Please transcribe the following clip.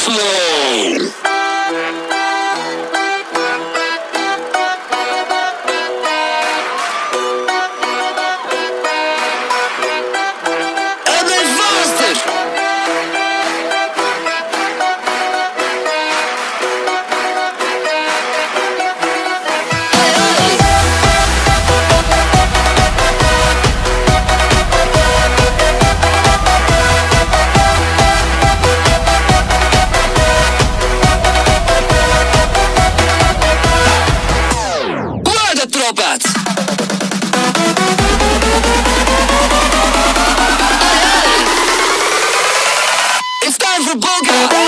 Slow. Robert. It's time for Booger.